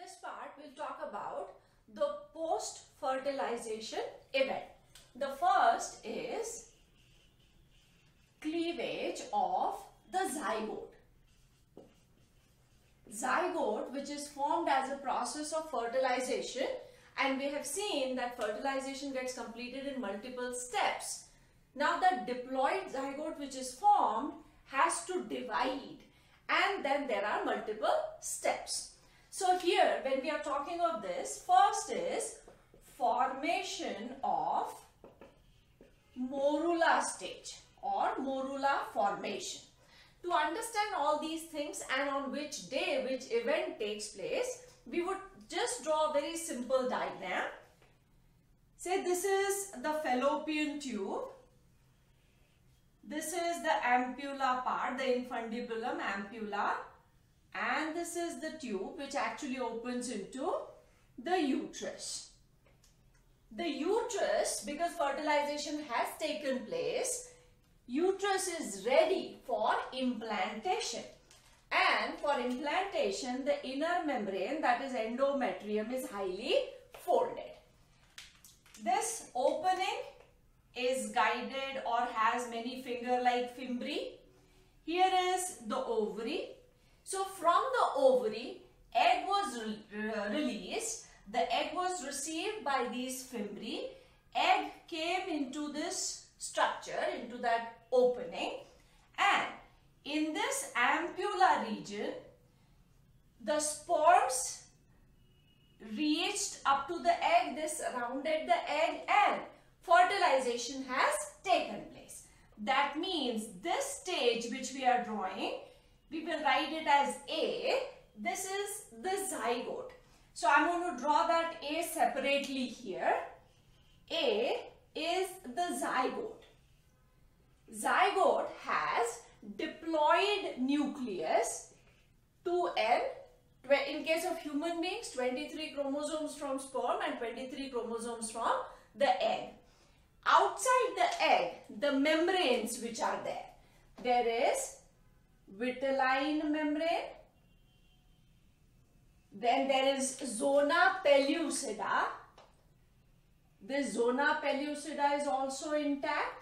this part, we'll talk about the post-fertilization event. The first is cleavage of the zygote. Zygote which is formed as a process of fertilization and we have seen that fertilization gets completed in multiple steps. Now the diploid zygote which is formed has to divide and then there are multiple steps. So here when we are talking of this, first is formation of morula stage or morula formation. To understand all these things and on which day which event takes place, we would just draw a very simple diagram. Say this is the fallopian tube. This is the ampulla part, the infundibulum ampulla and this is the tube which actually opens into the uterus. The uterus, because fertilization has taken place, uterus is ready for implantation. And for implantation, the inner membrane, that is endometrium, is highly folded. This opening is guided or has many finger-like fimbriae. Here is the ovary so from the ovary, egg was re released. The egg was received by these fimbriae. Egg came into this structure, into that opening. And in this ampulla region, the sperms reached up to the egg. They surrounded the egg and fertilization has taken place. That means this stage which we are drawing we will write it as A. This is the zygote. So I'm going to draw that A separately here. A is the zygote. Zygote has diploid nucleus 2N. In case of human beings, 23 chromosomes from sperm and 23 chromosomes from the egg. Outside the egg, the membranes which are there. There is vitelline membrane. Then there is zona pellucida. This zona pellucida is also intact.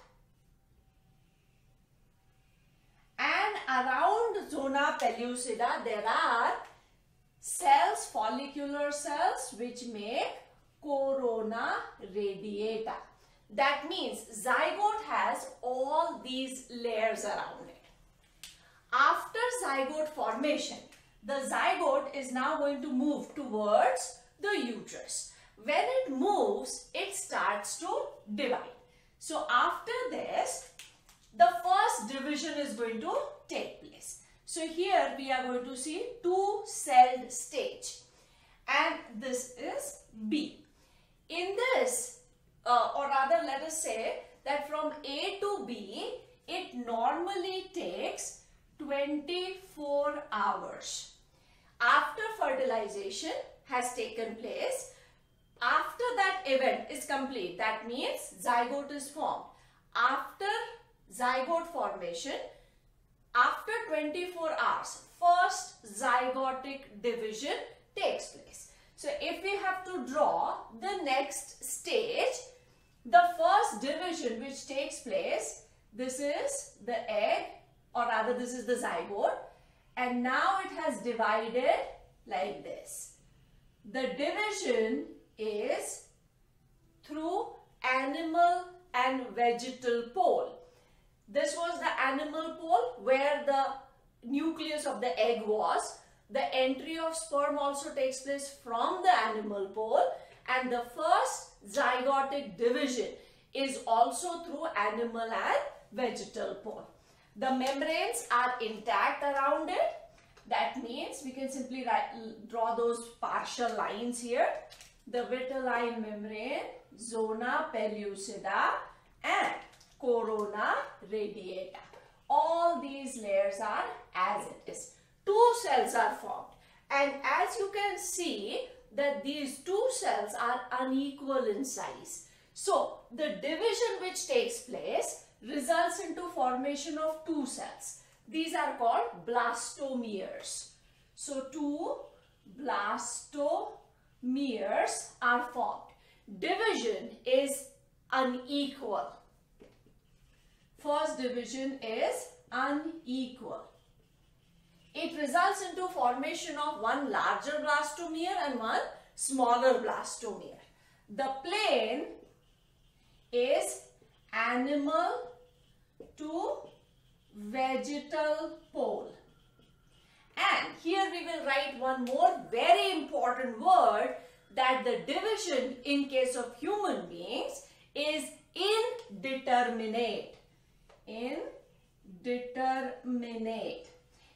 And around zona pellucida there are cells, follicular cells which make corona radiata. That means zygote has all these layers around. After zygote formation, the zygote is now going to move towards the uterus. When it moves, it starts to divide. So after this, the first division is going to take place. So here we are going to see two-celled stage and this is B. In this, uh, or rather let us say that from A to B, it normally takes 24 hours. After fertilization has taken place, after that event is complete, that means zygote is formed. After zygote formation, after 24 hours, first zygotic division takes place. So if we have to draw the next stage, the first division which takes place, this is the egg or rather this is the zygote and now it has divided like this. The division is through animal and vegetal pole. This was the animal pole where the nucleus of the egg was. The entry of sperm also takes place from the animal pole and the first zygotic division is also through animal and vegetal pole. The membranes are intact around it. That means we can simply write, draw those partial lines here. The vitelline membrane, zona pellucida and corona radiata. All these layers are as it is. Two cells are formed and as you can see that these two cells are unequal in size. So the division which takes place formation of two cells. These are called blastomeres. So two blastomeres are formed. Division is unequal. First division is unequal. It results into formation of one larger blastomere and one smaller blastomere. The plane is animal vegetal pole. And here we will write one more very important word that the division in case of human beings is indeterminate. Indeterminate.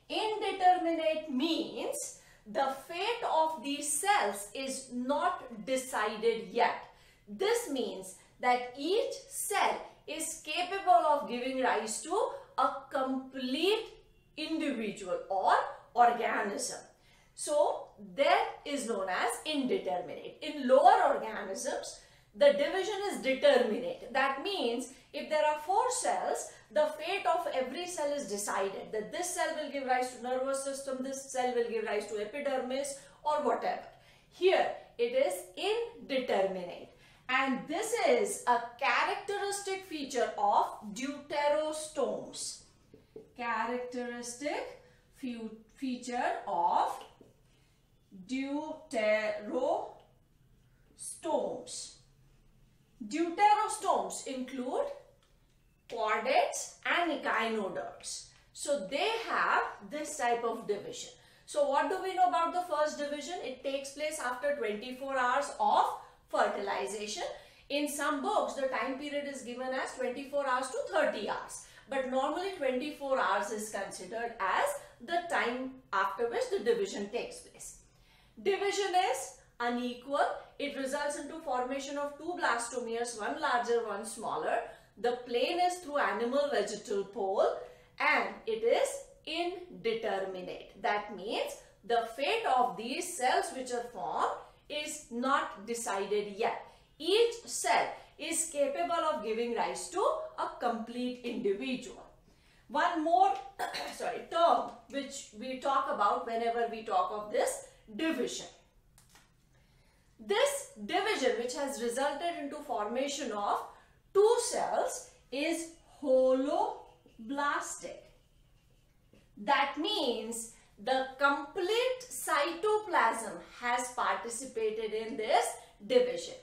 Indeterminate means the fate of these cells is not decided yet. This means that each cell is capable of giving rise to a complete individual or organism. So, that is known as indeterminate. In lower organisms, the division is determinate. That means if there are four cells, the fate of every cell is decided. That this cell will give rise to nervous system, this cell will give rise to epidermis or whatever. Here, it is indeterminate. And this is a characteristic feature of deuterostomes. Characteristic feature of deuterostomes. Deuterostomes include chordates and echinoderms. So they have this type of division. So what do we know about the first division? It takes place after 24 hours of fertilization. In some books, the time period is given as 24 hours to 30 hours. But normally 24 hours is considered as the time after which the division takes place. Division is unequal. It results into formation of two blastomeres, one larger, one smaller. The plane is through animal vegetal pole and it is indeterminate. That means the fate of these cells which are formed is not decided yet. Each cell is capable of giving rise to a complete individual. One more sorry term which we talk about whenever we talk of this division. This division which has resulted into formation of two cells is holoblastic. That means the complete cytoplasm has participated in this division.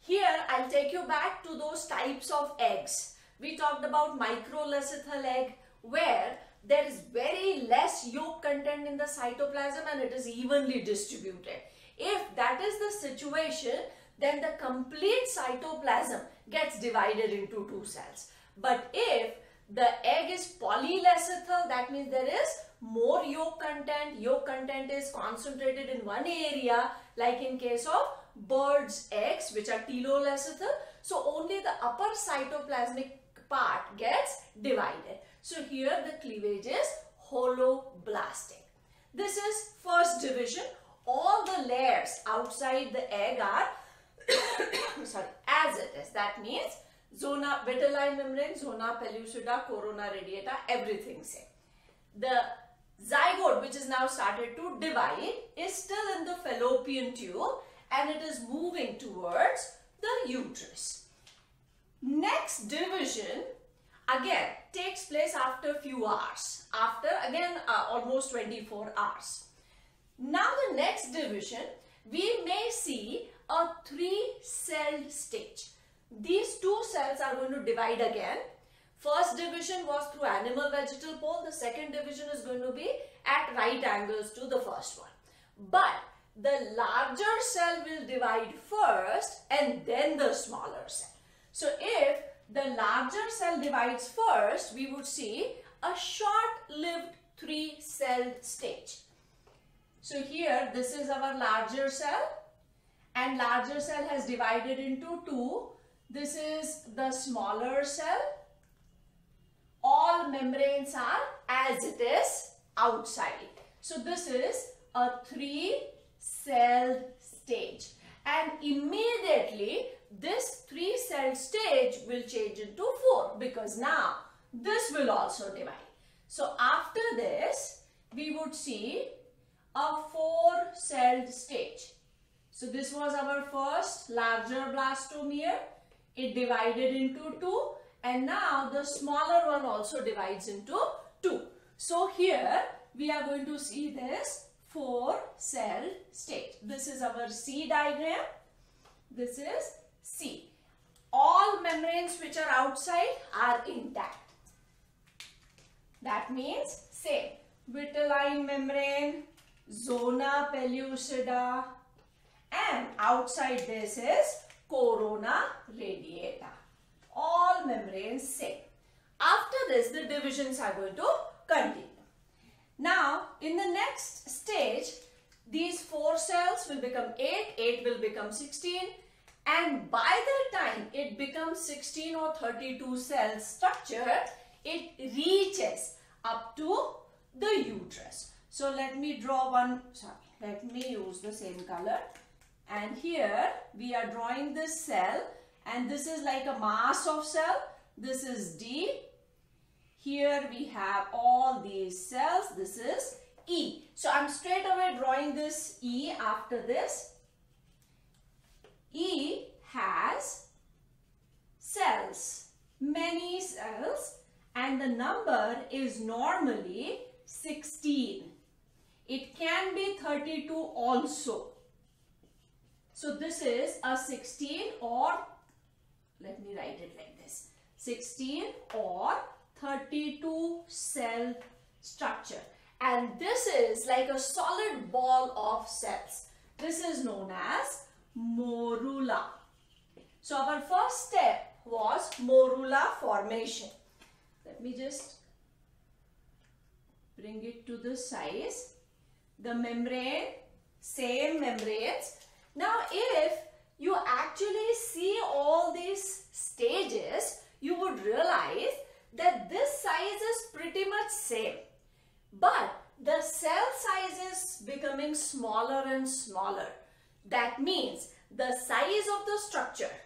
Here, I'll take you back to those types of eggs. We talked about microlecithal egg where there is very less yolk content in the cytoplasm and it is evenly distributed. If that is the situation, then the complete cytoplasm gets divided into two cells. But if the egg is polylecithal, that means there is more yolk content. Yolk content is concentrated in one area like in case of birds eggs which are telolecithal. So only the upper cytoplasmic part gets divided. So here the cleavage is holoblastic. This is first division. All the layers outside the egg are sorry as it is. That means zona vitelline membrane, zona pellucida, corona radiata, everything same. The zygote which is now started to divide is still in the fallopian tube and it is moving towards the uterus. Next division again takes place after a few hours, after again uh, almost 24 hours. Now the next division, we may see a three-celled stage. These two cells are going to divide again. First division was through animal vegetal pole. The second division is going to be at right angles to the first one. But the larger cell will divide first and then the smaller cell. So if the larger cell divides first, we would see a short-lived three-cell stage. So here this is our larger cell and larger cell has divided into two. This is the smaller cell. All membranes are as it is outside. So this is a three cell stage and immediately this three cell stage will change into four because now this will also divide. So after this we would see a four-celled stage. So this was our first larger blastomere. It divided into two and now the smaller one also divides into two. So here we are going to see this four cell stage. This is our C diagram. This is C. All membranes which are outside are intact. That means same. Vitelline membrane, zona pellucida and outside this is corona radiata. All membranes same. After this the divisions are going to continue. Now in the next stage these 4 cells will become 8, 8 will become 16 and by the time it becomes 16 or 32 cell structure it reaches up to the uterus. So let me draw one, sorry, let me use the same color. And here we are drawing this cell and this is like a mass of cell. This is D. Here we have all these cells. This is E. So I'm straight away drawing this E after this. E has cells, many cells and the number is normally 16. It can be 32 also. So this is a 16 or let me write it like this 16 or 32 cell structure and this is like a solid ball of cells. This is known as morula. So our first step was morula formation. Let me just bring it to the size. The membrane, same membranes. Now if you actually see all these stages, you would realize that this size is pretty much same. But the cell size is becoming smaller and smaller. That means the size of the structure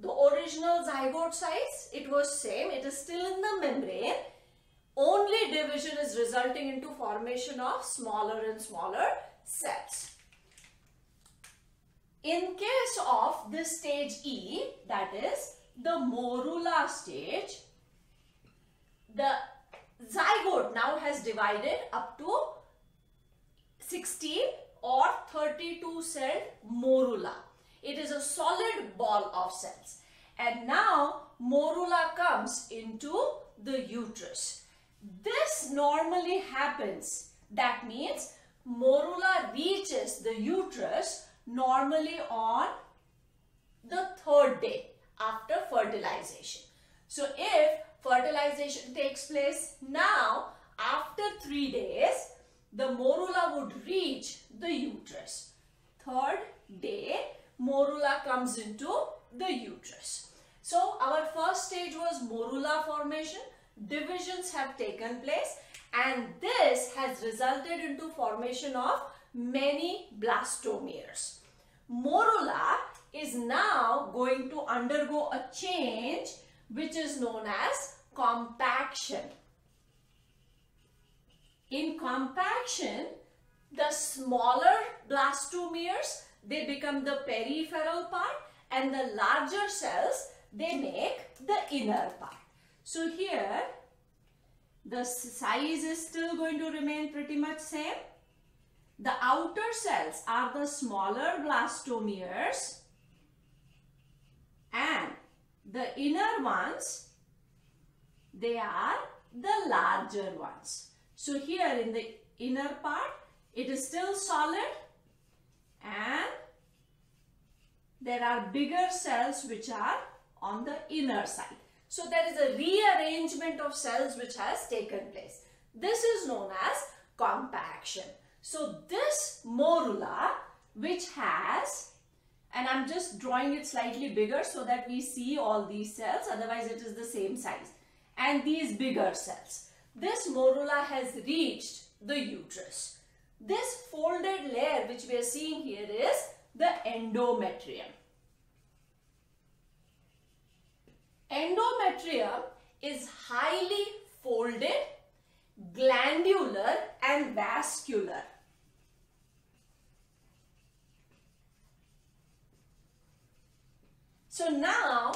the original zygote size, it was same. It is still in the membrane. Only division is resulting into formation of smaller and smaller cells. In case of this stage E, that is the morula stage, the zygote now has divided up to 16 or 32 cell morula. It is a solid ball of cells. And now morula comes into the uterus. This normally happens. That means morula reaches the uterus normally on the third day after fertilization. So if fertilization takes place now, after three days, the morula would reach the uterus. Third day, morula comes into the uterus. So our first stage was morula formation. Divisions have taken place and this has resulted into formation of many blastomeres. Morula is now going to undergo a change which is known as compaction. In compaction, the smaller blastomeres they become the peripheral part and the larger cells, they make the inner part. So here, the size is still going to remain pretty much same. The outer cells are the smaller blastomeres and the inner ones, they are the larger ones. So here in the inner part, it is still solid and there are bigger cells which are on the inner side. So there is a rearrangement of cells which has taken place. This is known as compaction. So this morula which has and I'm just drawing it slightly bigger so that we see all these cells otherwise it is the same size and these bigger cells. This morula has reached the uterus. This folded layer which we are seeing here is the endometrium. Endometrium is highly folded, glandular and vascular. So now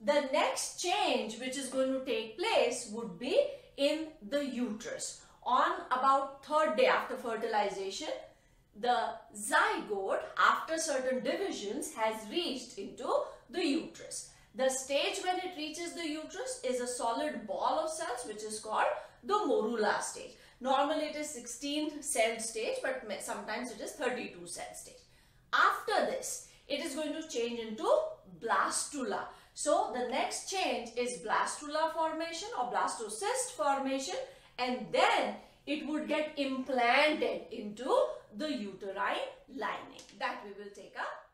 the next change which is going to take place would be in the uterus. On about third day after fertilization, the zygote after certain divisions has reached into the uterus. The stage when it reaches the uterus is a solid ball of cells which is called the morula stage. Normally it is 16 cell stage but sometimes it is 32 cell stage. After this, it is going to change into blastula. So the next change is blastula formation or blastocyst formation and then it would get implanted into the uterine lining. That we will take up